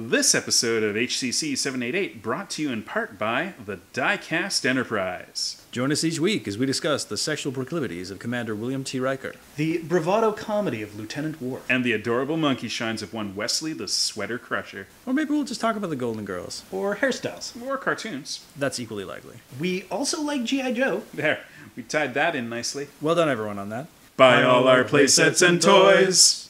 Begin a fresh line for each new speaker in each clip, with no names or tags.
This episode of HCC 788 brought to you in part by the Diecast Enterprise.
Join us each week as we discuss the sexual proclivities of Commander William T. Riker.
The bravado comedy of Lieutenant Worf.
And the adorable monkey shines of one Wesley the Sweater Crusher.
Or maybe we'll just talk about the Golden Girls.
Or hairstyles.
Or cartoons.
That's equally likely.
We also like G.I. Joe.
There, we tied that in nicely.
Well done, everyone, on that.
Buy all our playsets and toys.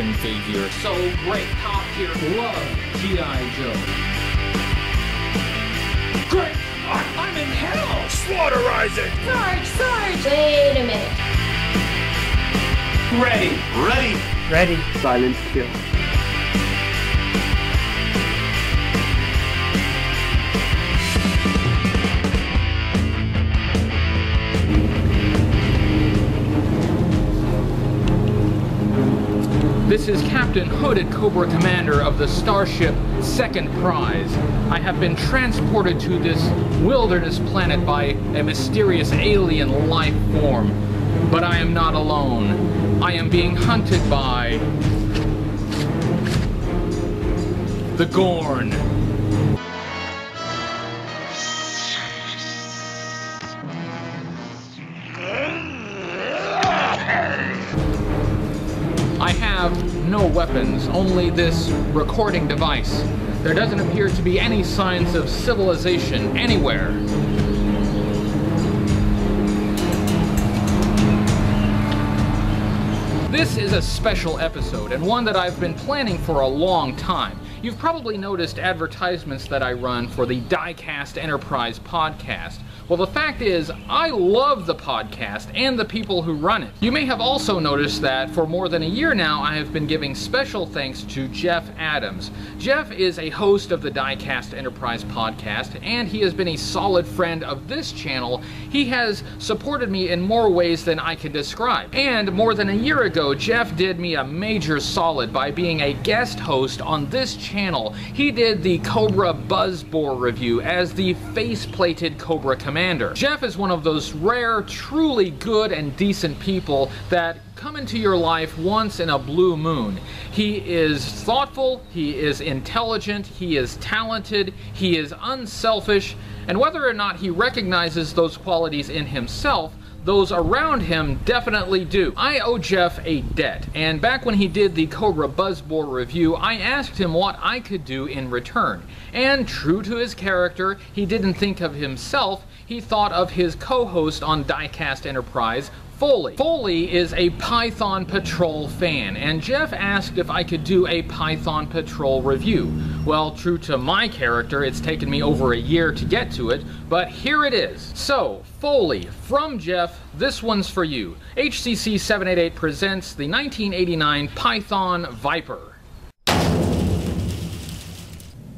Action figure. So great. Top tier. Love G.I. Joe. Great. I- I'm in hell. Slaughterizing.
Sarge, Sarge! Wait a minute.
Ready.
Ready.
Ready silent kill.
This is Captain Hooded Cobra Commander of the Starship Second Prize. I have been transported to this wilderness planet by a mysterious alien life form. But I am not alone. I am being hunted by. The Gorn. Weapons, only this recording device. There doesn't appear to be any signs of civilization anywhere. This is a special episode, and one that I've been planning for a long time. You've probably noticed advertisements that I run for the Diecast Enterprise podcast. Well, the fact is, I love the podcast and the people who run it. You may have also noticed that for more than a year now, I have been giving special thanks to Geoff Adams. Geoff is a host of the Diecast Enterprise podcast, and he has been a solid friend of this channel. He has supported me in more ways than I can describe. And more than a year ago, Geoff did me a major solid by being a guest host on this channel. He did the Cobra Buzzbore review as the face-plated Cobra Commander. Geoff is one of those rare, truly good and decent people that come into your life once in a blue moon. He is thoughtful, he is intelligent, he is talented, he is unselfish, and whether or not he recognizes those qualities in himself, those around him definitely do. I owe Geoff a debt, and back when he did the Cobra Buzzbore review, I asked him what I could do in return. And true to his character, he didn't think of himself, he thought of his co-host on Diecast Enterprise, Foley. Foley is a Python Patrol fan, and Geoff asked if I could do a Python Patrol review. Well, true to my character, it's taken me over a year to get to it, but here it is. So, Foley, from Geoff, this one's for you. HCC 788 presents the 1989 Python Viper.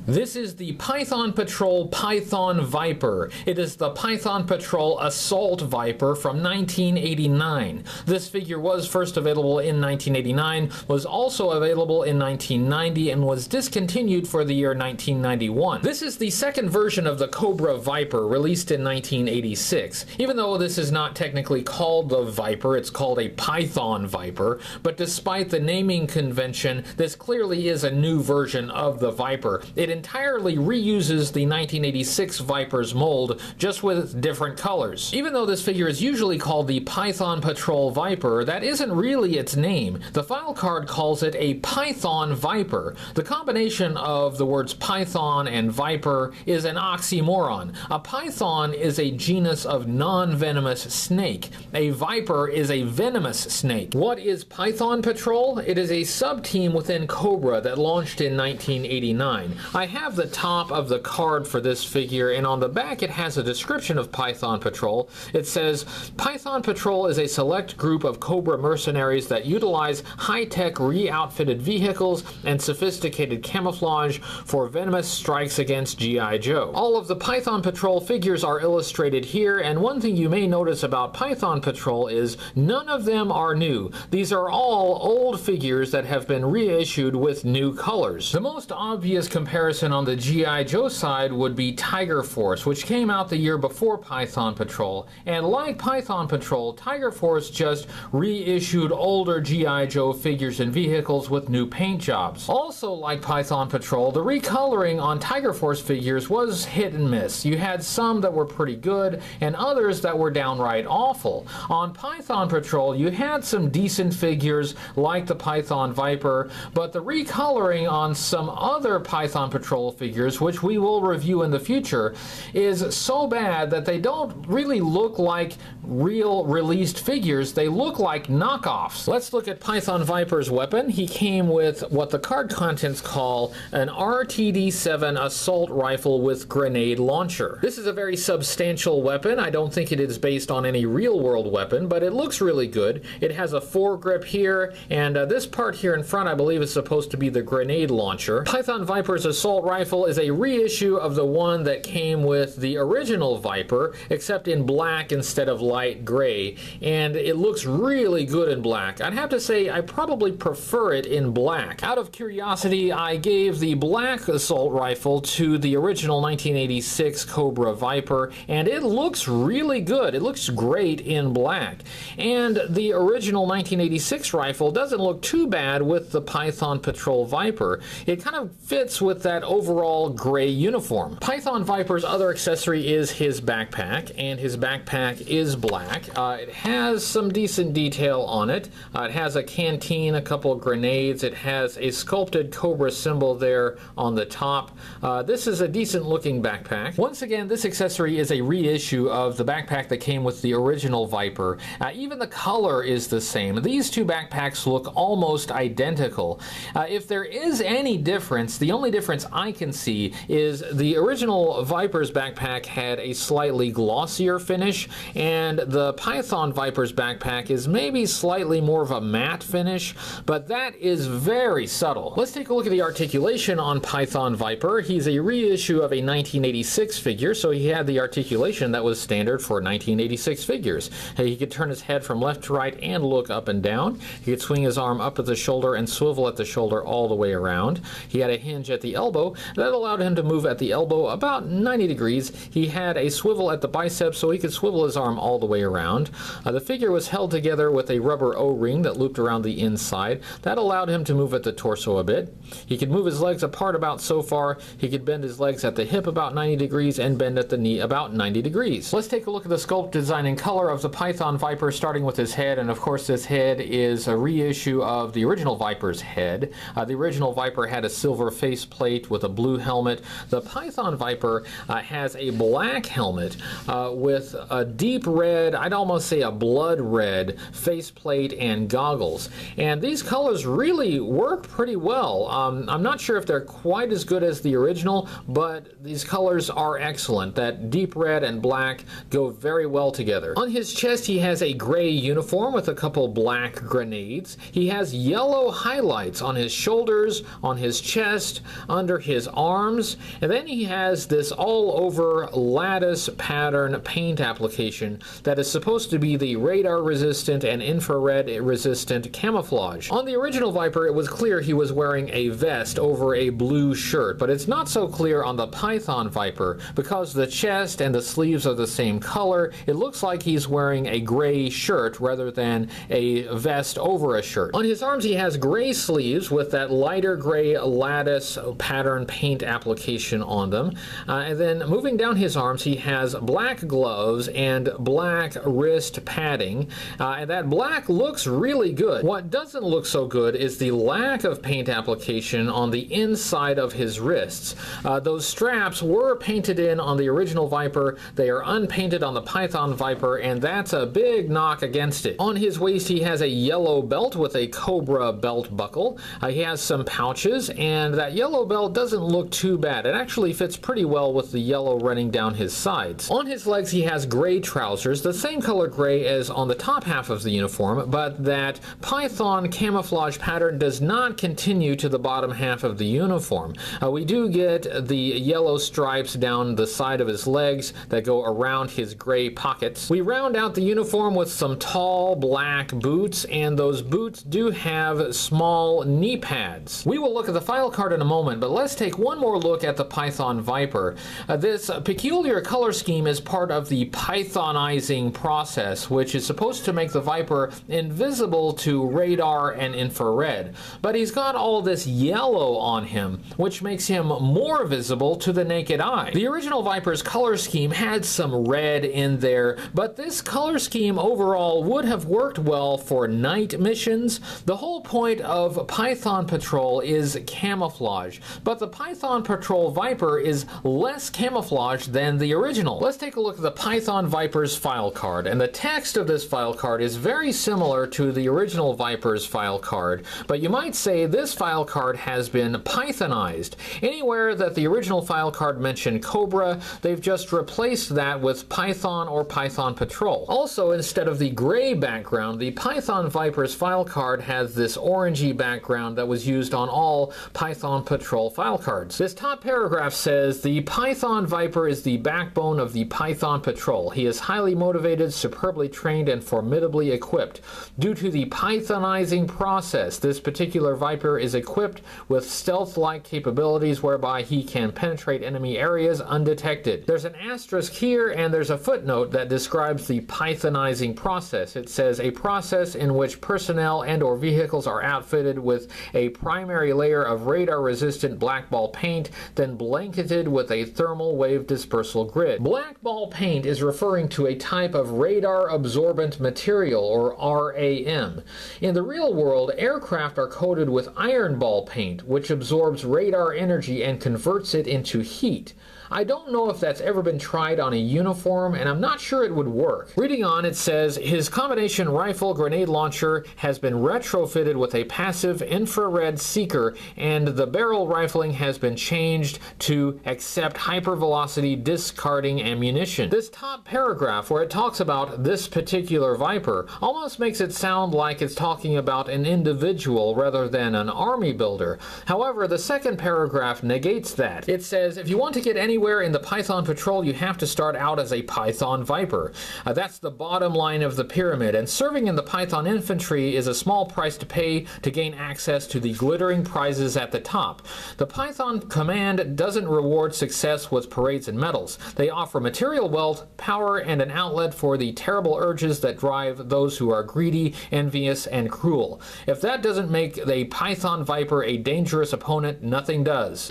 This is the Python Patrol Python Viper. It is the Python Patrol Assault Viper from 1989. This figure was first available in 1989, was also available in 1990, and was discontinued for the year 1991. This is the second version of the Cobra Viper, released in 1986. Even though this is not technically called the Viper, it's called a Python Viper, but despite the naming convention, this clearly is a new version of the Viper. It entirely reuses the 1986 Viper's mold, just with different colors. Even though this figure is usually called the Python Patrol Viper, that isn't really its name. The file card calls it a Python Viper. The combination of the words Python and Viper is an oxymoron. A python is a genus of non-venomous snake. A viper is a venomous snake. What is Python Patrol? It is a sub-team within Cobra that launched in 1989. I have the top of the card for this figure, and on the back it has a description of Python Patrol. It says Python Patrol is a select group of Cobra mercenaries that utilize high tech re outfitted vehicles and sophisticated camouflage for venomous strikes against G.I. Joe. All of the Python Patrol figures are illustrated here, and one thing you may notice about Python Patrol is none of them are new. These are all old figures that have been reissued with new colors. The most obvious comparison comparison on the G.I. Joe side would be Tiger Force, which came out the year before Python Patrol. And like Python Patrol, Tiger Force just reissued older G.I. Joe figures and vehicles with new paint jobs. Also, like Python Patrol, the recoloring on Tiger Force figures was hit and miss. You had some that were pretty good and others that were downright awful. On Python Patrol, you had some decent figures like the Python Viper, but the recoloring on some other Python Patrol figures, which we will review in the future, is so bad that they don't really look like real released figures. They look like knockoffs. Let's look at Python Viper's weapon. He came with what the card contents call an RTD-7 assault rifle with grenade launcher. This is a very substantial weapon. I don't think it is based on any real world weapon, but it looks really good. It has a foregrip here, and uh, this part here in front I believe is supposed to be the grenade launcher. Python Viper's assault rifle is a reissue of the one that came with the original Viper, except in black instead of light gray, and it looks really good in black. I'd have to say I probably prefer it in black. Out of curiosity, I gave the black assault rifle to the original 1986 Cobra Viper, and it looks really good. It looks great in black. And the original 1986 rifle doesn't look too bad with the Python Patrol Viper. It kind of fits with that overall gray uniform. Python Viper's other accessory is his backpack, and his backpack is black. Uh, it has some decent detail on it. Uh, it has a canteen, a couple grenades. It has a sculpted Cobra symbol there on the top. Uh, this is a decent looking backpack. Once again, this accessory is a reissue of the backpack that came with the original Viper. Uh, even the color is the same. These two backpacks look almost identical. Uh, if there is any difference, the only difference I can see is the original Viper's backpack had a slightly glossier finish, and the Python Viper's backpack is maybe slightly more of a matte finish, but that is very subtle. Let's take a look at the articulation on Python Viper. He's a reissue of a 1986 figure, so he had the articulation that was standard for 1986 figures. He could turn his head from left to right and look up and down. He could swing his arm up at the shoulder and swivel at the shoulder all the way around. He had a hinge at the elbow that allowed him to move at the elbow about 90 degrees. He had a swivel at the bicep so he could swivel his arm all the way around. Uh, the figure was held together with a rubber O-ring that looped around the inside. That allowed him to move at the torso a bit. He could move his legs apart about so far. He could bend his legs at the hip about 90 degrees and bend at the knee about 90 degrees. Let's take a look at the sculpt design and color of the Python Viper starting with his head and of course this head is a reissue of the original Viper's head. Uh, the original Viper had a silver faceplate with a blue helmet. The Python Viper uh, has a black helmet uh, with a deep red, I'd almost say a blood red faceplate and goggles. And these colors really work pretty well. Um, I'm not sure if they're quite as good as the original, but these colors are excellent. That deep red and black go very well together. On his chest, he has a gray uniform with a couple black grenades. He has yellow highlights on his shoulders, on his chest, under his arms, and then he has this all over lattice pattern paint application that is supposed to be the radar resistant and infrared resistant camouflage. On the original Viper, it was clear he was wearing a vest over a blue shirt, but it's not so clear on the Python Viper because the chest and the sleeves are the same color. It looks like he's wearing a gray shirt rather than a vest over a shirt. On his arms, he has gray sleeves with that lighter gray lattice pattern paint application on them. Uh, and then moving down his arms, he has black gloves and black wrist padding. Uh, and that black looks really good. What doesn't look so good is the lack of paint application on the inside of his wrists. Uh, those straps were painted in on the original Viper. They are unpainted on the Python Viper, and that's a big knock against it. On his waist, he has a yellow belt with a Cobra belt buckle. Uh, he has some pouches, and that yellow belt doesn't look too bad. It actually fits pretty well with the yellow running down his sides. On his legs, he has gray trousers, the same color gray as on the top half of the uniform, but that Python camouflage pattern does not continue to the bottom half of the uniform. Uh, we do get the yellow stripes down the side of his legs that go around his gray pockets. We round out the uniform with some tall black boots, and those boots do have small knee pads. We will look at the file card in a moment, but let's let's take one more look at the Python Viper. Uh, this peculiar color scheme is part of the Pythonizing process, which is supposed to make the Viper invisible to radar and infrared. But he's got all this yellow on him, which makes him more visible to the naked eye. The original Viper's color scheme had some red in there, but this color scheme overall would have worked well for night missions. The whole point of Python Patrol is camouflage, but the Python Patrol Viper is less camouflaged than the original. Let's take a look at the Python Viper's file card, and the text of this file card is very similar to the original Viper's file card, but you might say this file card has been Pythonized. Anywhere that the original file card mentioned Cobra, they've just replaced that with Python or Python Patrol. Also, instead of the gray background, the Python Viper's file card has this orangey background that was used on all Python Patrol file cards. This top paragraph says the Python Viper is the backbone of the Python Patrol. He is highly motivated, superbly trained, and formidably equipped. Due to the Pythonizing process, this particular Viper is equipped with stealth-like capabilities whereby he can penetrate enemy areas undetected. There's an asterisk here and there's a footnote that describes the Pythonizing process. It says a process in which personnel and or vehicles are outfitted with a primary layer of radar-resistant blackball paint, then blanketed with a thermal wave dispersal grid. Blackball paint is referring to a type of radar absorbent material or RAM. In the real world, aircraft are coated with iron ball paint, which absorbs radar energy and converts it into heat. I don't know if that's ever been tried on a uniform, and I'm not sure it would work. Reading on, it says his combination rifle grenade launcher has been retrofitted with a passive infrared seeker, and the barrel rifling has been changed to accept hypervelocity discarding ammunition. This top paragraph, where it talks about this particular Viper, almost makes it sound like it's talking about an individual rather than an army builder. However, the second paragraph negates that. It says if you want to get anywhere in the Python Patrol, you have to start out as a Python Viper. Uh, that's the bottom line of the pyramid, and serving in the Python Infantry is a small price to pay to gain access to the glittering prizes at the top. The Python Command doesn't reward success with parades and medals. They offer material wealth, power, and an outlet for the terrible urges that drive those who are greedy, envious, and cruel. If that doesn't make a Python Viper a dangerous opponent, nothing does.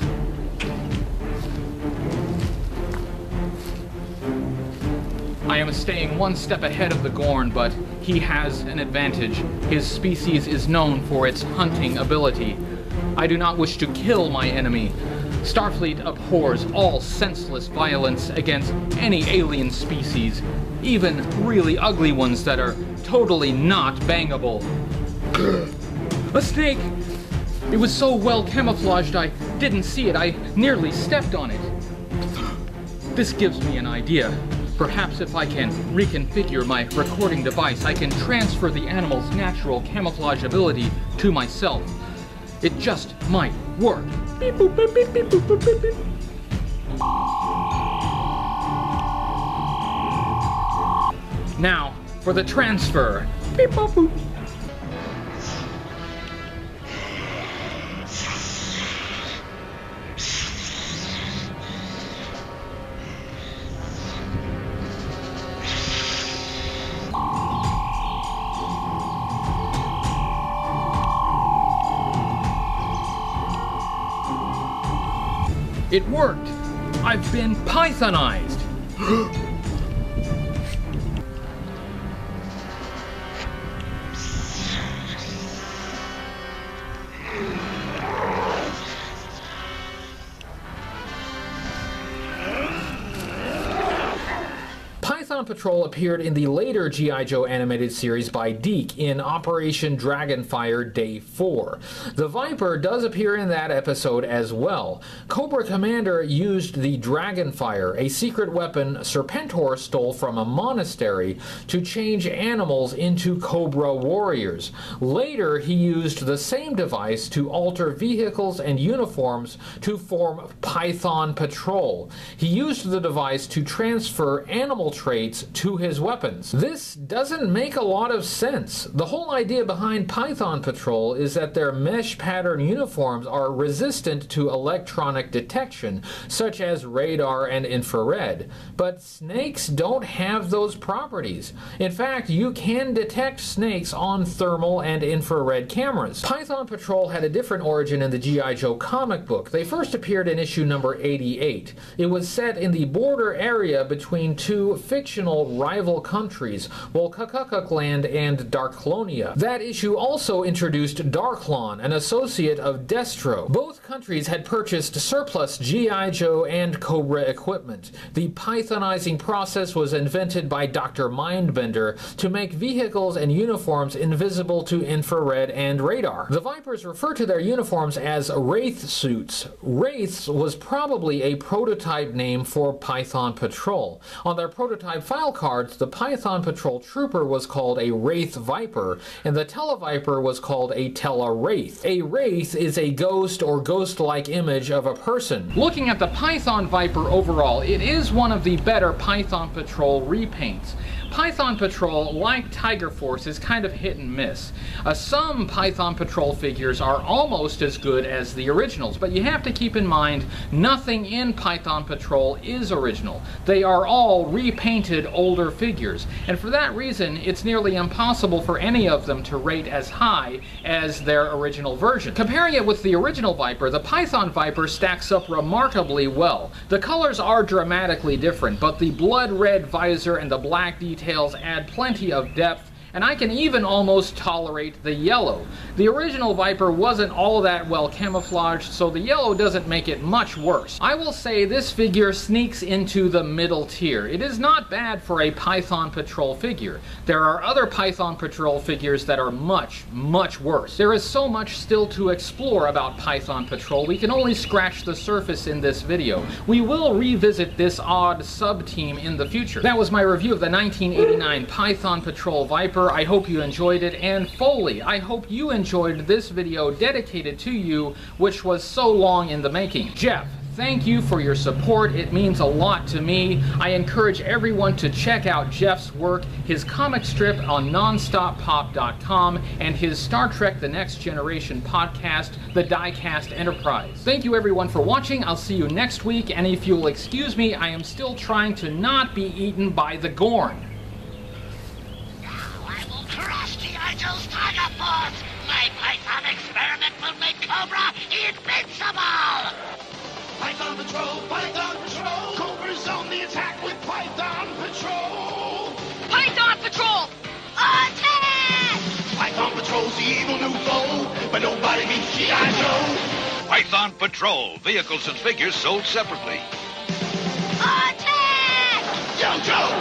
I am staying one step ahead of the Gorn, but he has an advantage. His species is known for its hunting ability. I do not wish to kill my enemy. Starfleet abhors all senseless violence against any alien species, even really ugly ones that are totally not bangable. A snake! It was so well camouflaged I didn't see it. I nearly stepped on it. This gives me an idea. Perhaps if I can reconfigure my recording device, I can transfer the animal's natural camouflage ability to myself. It just might work. Beep, boop, beep, beep, boop. Now, for the transfer. Beep, boop, It worked! I've been Pythonized! Patrol appeared in the later G.I. Joe animated series by DiC in Operation Dragonfire Day 4. The Viper does appear in that episode as well. Cobra Commander used the Dragonfire, a secret weapon Serpentor stole from a monastery, to change animals into Cobra warriors. Later, he used the same device to alter vehicles and uniforms to form Python Patrol. He used the device to transfer animal traits to his weapons. This doesn't make a lot of sense. The whole idea behind Python Patrol is that their mesh pattern uniforms are resistant to electronic detection, such as radar and infrared. But snakes don't have those properties. In fact, you can detect snakes on thermal and infrared cameras. Python Patrol had a different origin in the G.I. Joe comic book. They first appeared in issue number 88. It was set in the border area between two fictional rival countries, Land and Darklonia. That issue also introduced Darklon, an associate of Destro. Both countries had purchased surplus G.I. Joe and Cobra equipment. The Pythonizing process was invented by Dr. Mindbender to make vehicles and uniforms invisible to infrared and radar. The Vipers refer to their uniforms as Wraith suits. Wraiths was probably a prototype name for Python Patrol. On their prototype file cards, the Python Patrol Trooper was called a Wraith Viper, and the Televiper was called a Telewraith. A Wraith is a ghost or ghost-like image of a person. Looking at the Python Viper overall, it is one of the better Python Patrol repaints. Python Patrol, like Tiger Force, is kind of hit and miss. Uh, some Python Patrol figures are almost as good as the originals, but you have to keep in mind nothing in Python Patrol is original. They are all repainted older figures, and for that reason, it's nearly impossible for any of them to rate as high as their original version. Comparing it with the original Viper, the Python Viper stacks up remarkably well. The colors are dramatically different, but the blood red visor and the black details details add plenty of depth and I can even almost tolerate the yellow. The original Viper wasn't all that well camouflaged, so the yellow doesn't make it much worse. I will say this figure sneaks into the middle tier. It is not bad for a Python Patrol figure. There are other Python Patrol figures that are much, much worse. There is so much still to explore about Python Patrol, we can only scratch the surface in this video. We will revisit this odd sub-team in the future. That was my review of the 1989 Python Patrol Viper I hope you enjoyed it. And Foley, I hope you enjoyed this video dedicated to you, which was so long in the making. Geoff, Thank you for your support. It means a lot to me. I encourage everyone to check out Geoff's work, his comic strip on nonstoppop.com, and his Star Trek The Next Generation podcast, The Diecast Enterprise. Thank you everyone for watching. I'll see you next week, and if you'll excuse me, I am still trying to not be eaten by the Gorn.
My Python experiment will make Cobra invincible! Python Patrol, Python Patrol! Cobra's on the attack with Python Patrol!
Python Patrol! Attack!
Python Patrol's the evil new foe, but nobody beats G.I. Joe!
Python Patrol, vehicles and figures sold separately.
Attack!
Yo Joe! Python Patrol, Python